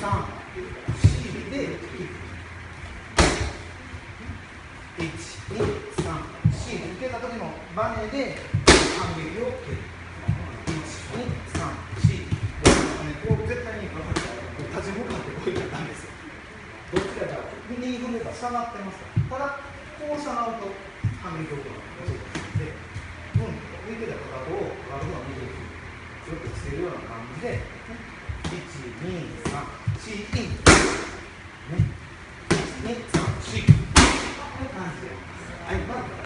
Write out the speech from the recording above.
4で1、2、3、4受けた時のバネで反撃を蹴る1、2、3、4こう絶対に立ち向かってこういったらダメですよどっちかが右踏めば下がってますからただこうしたなると反撃を行うで、うん、浮いてたかかとを体の右にずっとつけるような感じで、ねはいまず